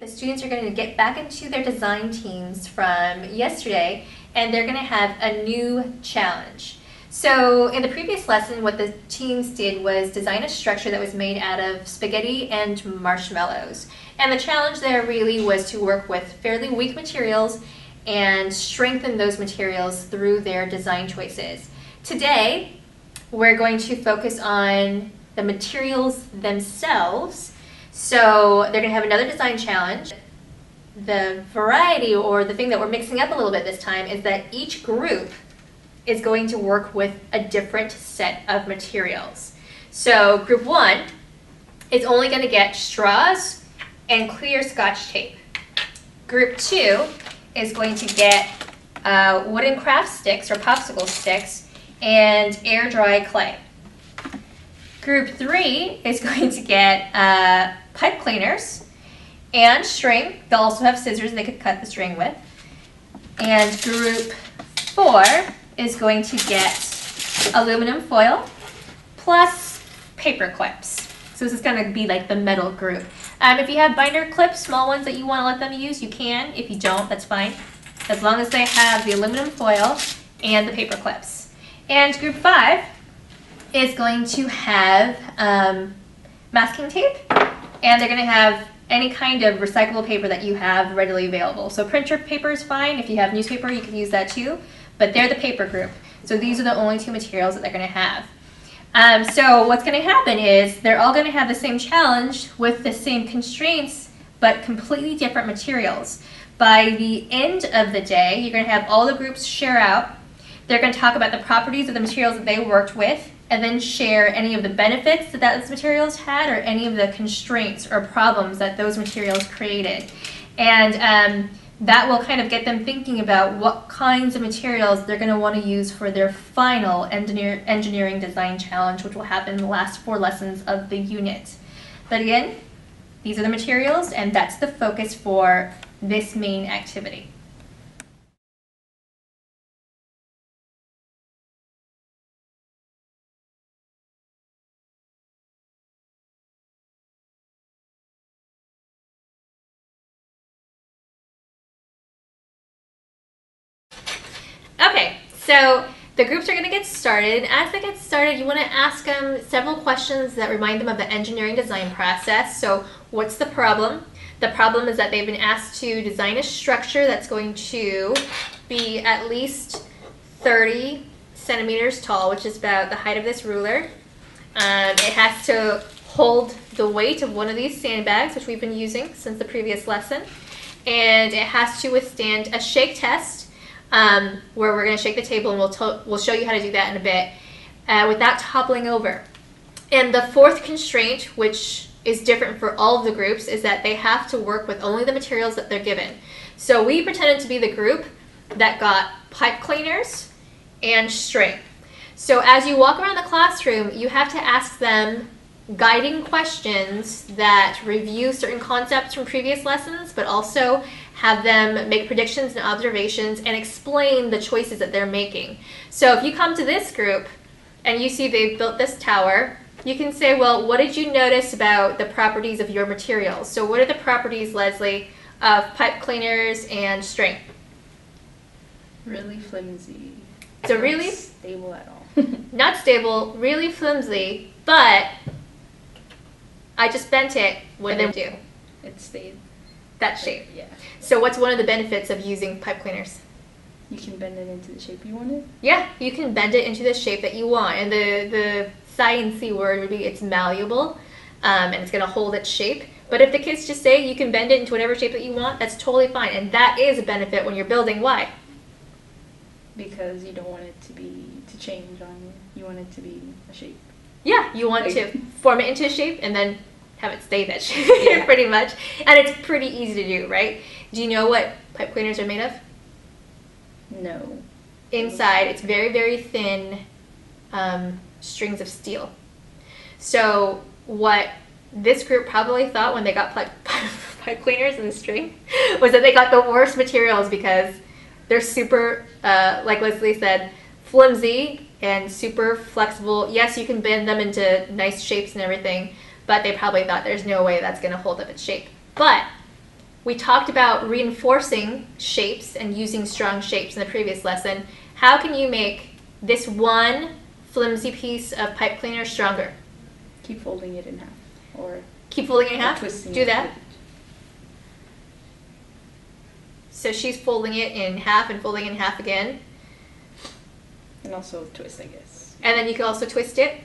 The students are going to get back into their design teams from yesterday and they're going to have a new challenge. So in the previous lesson, what the teams did was design a structure that was made out of spaghetti and marshmallows. And the challenge there really was to work with fairly weak materials and strengthen those materials through their design choices. Today, we're going to focus on the materials themselves. So they're going to have another design challenge. The variety or the thing that we're mixing up a little bit this time is that each group is going to work with a different set of materials. So group one is only going to get straws and clear scotch tape. Group two is going to get uh, wooden craft sticks or popsicle sticks and air dry clay. Group three is going to get uh, pipe cleaners and string. They'll also have scissors they could cut the string with. And group four is going to get aluminum foil plus paper clips. So this is going to be like the metal group. Um, if you have binder clips, small ones that you want to let them use, you can. If you don't, that's fine. As long as they have the aluminum foil and the paper clips. And group five is going to have um, masking tape and they're going to have any kind of recyclable paper that you have readily available. So printer paper is fine. If you have newspaper, you can use that too but they're the paper group. So these are the only two materials that they're going to have. Um, so what's going to happen is they're all going to have the same challenge with the same constraints, but completely different materials. By the end of the day, you're going to have all the groups share out. They're going to talk about the properties of the materials that they worked with, and then share any of the benefits that those materials had or any of the constraints or problems that those materials created. And um, that will kind of get them thinking about what kinds of materials they're going to want to use for their final engineer, engineering design challenge, which will happen in the last four lessons of the unit. But again, these are the materials, and that's the focus for this main activity. So the groups are going to get started. And As they get started, you want to ask them several questions that remind them of the engineering design process. So what's the problem? The problem is that they've been asked to design a structure that's going to be at least 30 centimeters tall, which is about the height of this ruler. Um, it has to hold the weight of one of these sandbags, which we've been using since the previous lesson. And it has to withstand a shake test, um, where we're going to shake the table and we'll, we'll show you how to do that in a bit uh, without toppling over. And the fourth constraint, which is different for all of the groups, is that they have to work with only the materials that they're given. So we pretended to be the group that got pipe cleaners and string. So as you walk around the classroom, you have to ask them guiding questions that review certain concepts from previous lessons, but also have them make predictions and observations and explain the choices that they're making. So if you come to this group and you see they've built this tower, you can say, well, what did you notice about the properties of your materials? So what are the properties, Leslie, of pipe cleaners and string? Really flimsy. So really? stable at all. not stable, really flimsy, but I just bent it. What did it do? It stayed. That shape. Yeah. So what's one of the benefits of using pipe cleaners? You can bend it into the shape you want it. Yeah, you can bend it into the shape that you want. And the, the sciencey word would be it's malleable um, and it's going to hold its shape. But if the kids just say you can bend it into whatever shape that you want, that's totally fine. And that is a benefit when you're building. Why? Because you don't want it to be to change on you. You want it to be a shape. Yeah, you want like, to form it into a shape and then have it stay that shape yeah. pretty much. And it's pretty easy to do, right? Do you know what pipe cleaners are made of? No. Inside, it's very, very thin um, strings of steel. So what this group probably thought when they got pipe, pipe cleaners and the string was that they got the worst materials because they're super, uh, like Leslie said, flimsy and super flexible. Yes, you can bend them into nice shapes and everything, but they probably thought there's no way that's going to hold up its shape. But we talked about reinforcing shapes and using strong shapes in the previous lesson. How can you make this one flimsy piece of pipe cleaner stronger? Keep folding it in half, or Keep folding it in half. twisting Do that. So she's folding it in half and folding it in half again. and also twist, I guess. And then you can also twist it.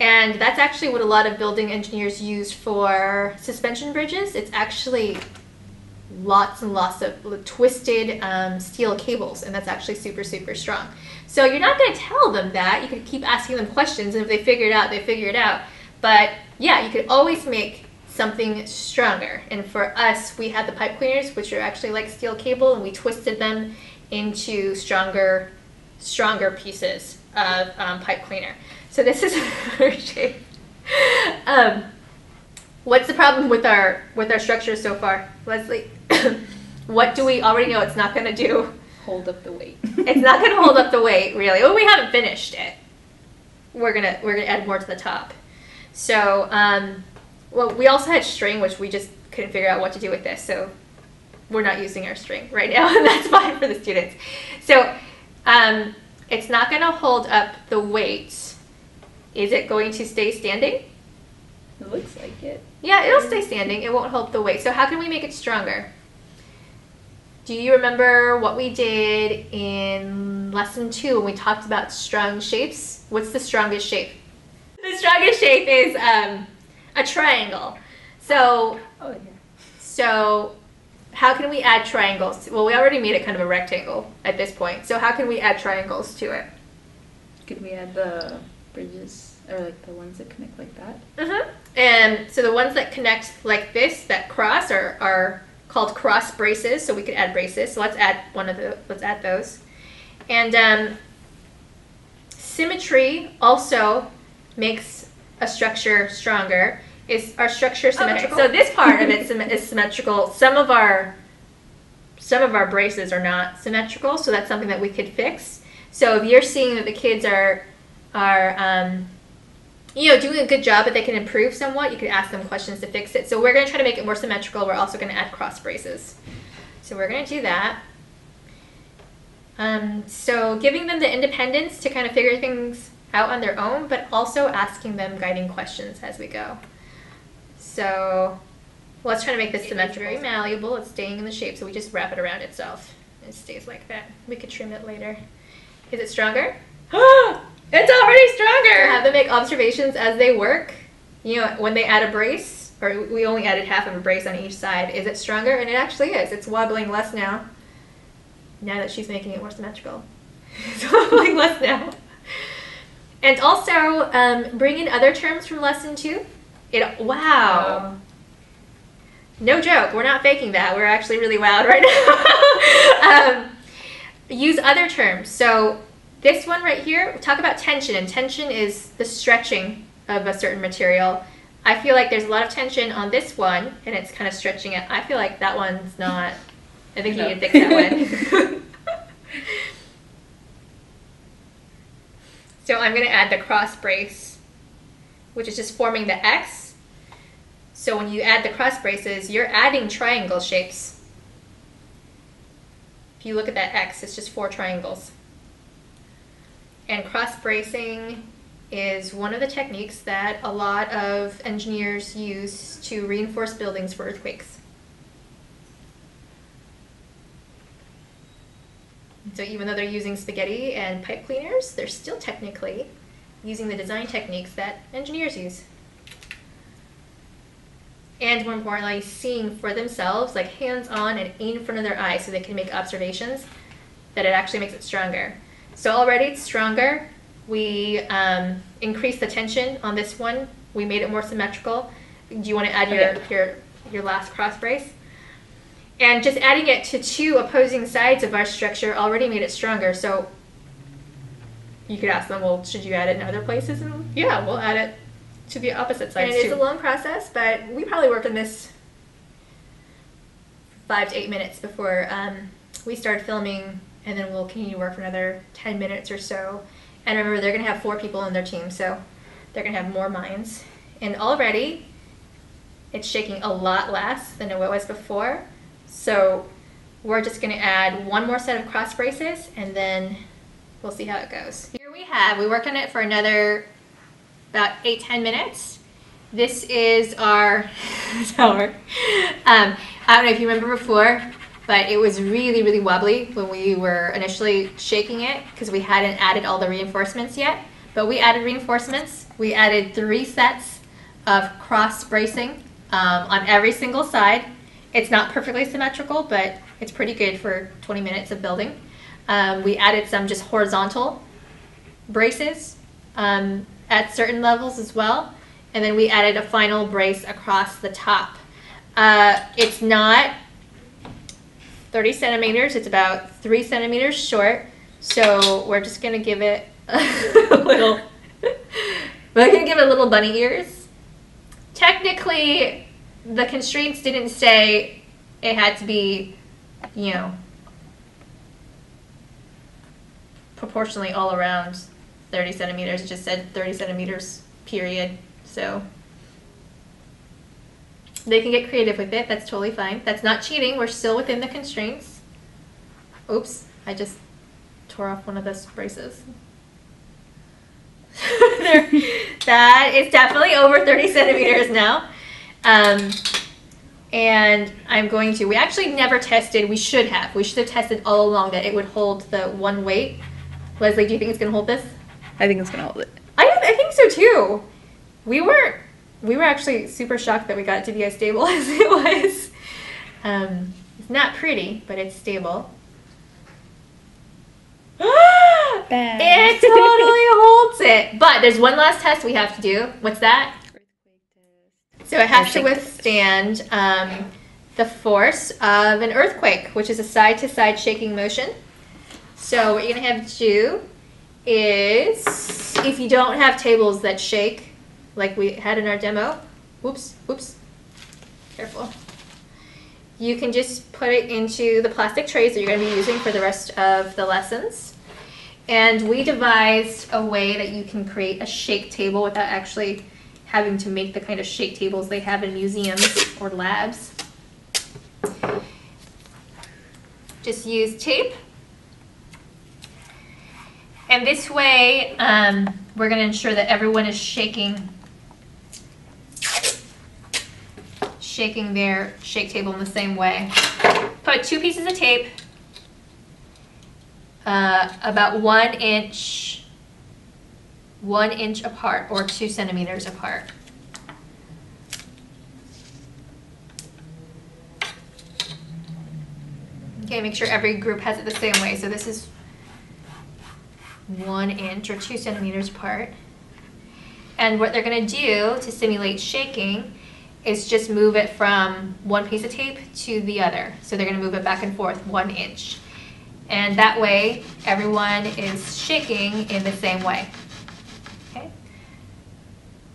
And that's actually what a lot of building engineers use for suspension bridges. It's actually lots and lots of twisted um, steel cables, and that's actually super, super strong. So you're not going to tell them that. You can keep asking them questions, and if they figure it out, they figure it out. But yeah, you could always make something stronger. And for us, we had the pipe cleaners, which are actually like steel cable, and we twisted them into stronger, stronger pieces of um, pipe cleaner. So this is her shape. Um, what's the problem with our with our structure so far, Leslie? what do we already know it's not going to do? Hold up the weight. It's not going to hold up the weight, really. Well, we haven't finished it. We're gonna we're gonna add more to the top. So, um, well, we also had string, which we just couldn't figure out what to do with this. So, we're not using our string right now, and that's fine for the students. So, um, it's not going to hold up the weight. Is it going to stay standing? It looks like it. Yeah, it'll stay standing. It won't hold the weight. So how can we make it stronger? Do you remember what we did in lesson two when we talked about strong shapes? What's the strongest shape? The strongest shape is um, a triangle. So, Oh yeah. so how can we add triangles? Well, we already made it kind of a rectangle at this point. So how can we add triangles to it? Could we add the bridges or like the ones that connect like that? Mm-hmm. And so the ones that connect like this, that cross, are, are called cross braces. So we could add braces. So let's add one of the. Let's add those. And um, symmetry also makes a structure stronger. Is our structure symmetrical? So this part of it is symmetrical. Some of our some of our braces are not symmetrical, so that's something that we could fix. So if you're seeing that the kids are are um, you know, doing a good job, but they can improve somewhat, you could ask them questions to fix it. So we're going to try to make it more symmetrical. We're also going to add cross braces. So we're going to do that. Um, so giving them the independence to kind of figure things out on their own, but also asking them guiding questions as we go. So let's try to make this symmetrical. Very malleable. It's staying in the shape, so we just wrap it around itself. It stays like that. We could trim it later. Is it stronger? It's already stronger. Have them make observations as they work. You know, when they add a brace, or we only added half of a brace on each side. Is it stronger? And it actually is. It's wobbling less now. Now that she's making it more symmetrical, it's wobbling less now. And also, um, bring in other terms from lesson two. It wow. No joke. We're not faking that. We're actually really loud right now. um, use other terms. So this one right here, talk about tension, and tension is the stretching of a certain material. I feel like there's a lot of tension on this one, and it's kind of stretching it. I feel like that one's not. I think you need to fix that one. so I'm going to add the cross brace, which is just forming the X. So when you add the cross braces, you're adding triangle shapes. If you look at that X, it's just four triangles. And cross bracing is one of the techniques that a lot of engineers use to reinforce buildings for earthquakes. So even though they're using spaghetti and pipe cleaners, they're still technically using the design techniques that engineers use. And more importantly, seeing for themselves, like hands on and in front of their eyes, so they can make observations, that it actually makes it stronger. So already it's stronger. We um, increased the tension on this one. We made it more symmetrical. Do you want to add your, Okay. your, your last cross brace? And just adding it to two opposing sides of our structure already made it stronger. So you could ask them, well, should you add it in other places? And yeah, we'll add it to the opposite sides. And it is a long process, but we probably worked on this five to eight minutes before um, we start filming, and then we'll continue to work for another 10 minutes or so. And remember, they're going to have four people on their team, so they're going to have more minds. And already, it's shaking a lot less than it was before. So we're just gonna add one more set of cross braces and then we'll see how it goes. Here we have, we worked on it for another about eight, 10 minutes. This is our tower. Um, I don't know if you remember before, but it was really, really wobbly when we were initially shaking it because we hadn't added all the reinforcements yet. But we added reinforcements. We added three sets of cross bracing um, on every single side. It's not perfectly symmetrical, but it's pretty good for 20 minutes of building. Um, we added some just horizontal braces um, at certain levels as well. And then we added a final brace across the top. Uh, it's not 30 centimeters, it's about three centimeters short. So we're just gonna give it a little, we're gonna give it little bunny ears. Technically, the constraints didn't say it had to be, you know, proportionally all around 30 centimeters. It just said 30 centimeters, period. So they can get creative with it. That's totally fine. That's not cheating. We're still within the constraints. Oops, I just tore off one of those braces. that is definitely over 30 centimeters now. Um, and I'm going to, we actually never tested, we should have, we should have tested all along that it would hold the one weight. Leslie, do you think it's going to hold this? I think it's gonna hold it. I, I think so too. We weren't, we were actually super shocked that we got it to be as stable as it was. Um, it's not pretty, but it's stable. It totally holds it. But there's one last test we have to do. What's that? So it has to withstand um, the force of an earthquake, which is a side to side shaking motion. So what you're going to have to do is, if you don't have tables that shake, like we had in our demo, whoops, whoops, careful. You can just put it into the plastic trays that you're going to be using for the rest of the lessons. And we devised a way that you can create a shake table without actually having to make the kind of shake tables they have in museums or labs. Just use tape. And this way, um, we're going to ensure that everyone is shaking shaking their shake table in the same way. Put two pieces of tape uh, about one inch one inch apart or two centimeters apart. Okay, make sure every group has it the same way. So this is one inch or two centimeters apart. And what they're gonna do to simulate shaking is just move it from one piece of tape to the other. So they're gonna move it back and forth one inch. And that way, everyone is shaking in the same way. Okay.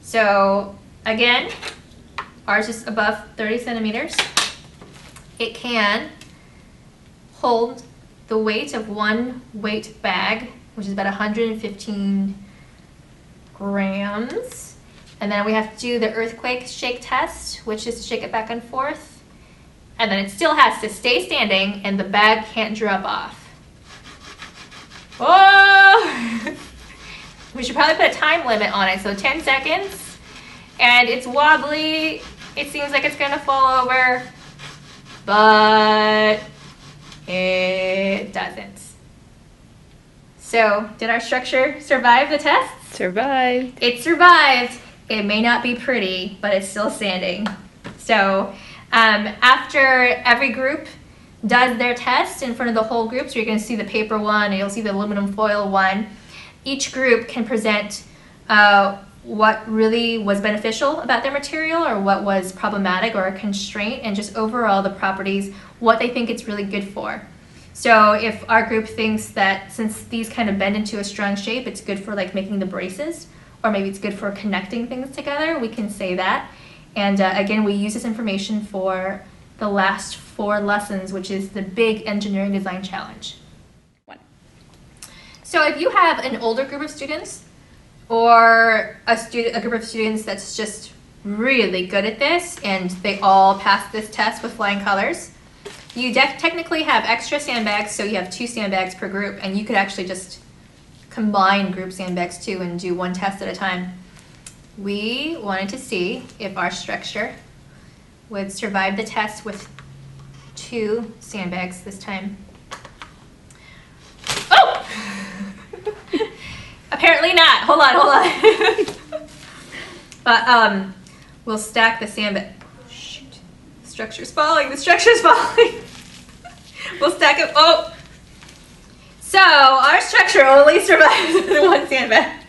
So again, ours is above 30 centimeters. It can hold the weight of one weight bag, which is about 115 grams. And then we have to do the earthquake shake test, which is to shake it back and forth. And then it still has to stay standing and the bag can't drop off. Whoa! we should probably put a time limit on it, so 10 seconds. And it's wobbly. It seems like it's gonna fall over, but it doesn't. So, did our structure survive the test? Survived. It survived. It may not be pretty, but it's still standing. So, um, after every group does their test in front of the whole group, so you're to see the paper one and you'll see the aluminum foil one, each group can present uh, what really was beneficial about their material or what was problematic or a constraint and just overall the properties, what they think it's really good for. So if our group thinks that since these kind of bend into a strong shape, it's good for like making the braces, or maybe it's good for connecting things together, we can say that. And uh, again, we use this information for the last four lessons, which is the big engineering design challenge. One. So if you have an older group of students or a student, a group of students that's just really good at this, and they all pass this test with flying colors. You technically have extra sandbags, so you have two sandbags per group, and you could actually just combine group sandbags too and do one test at a time. We wanted to see if our structure would survive the test with two sandbags this time. Oh! Apparently not. Hold on, hold on. but um, we'll stack the sandbag. Shoot, the structure's falling. The structure's falling. we'll stack it. Oh. So our structure only survives in one sandbag.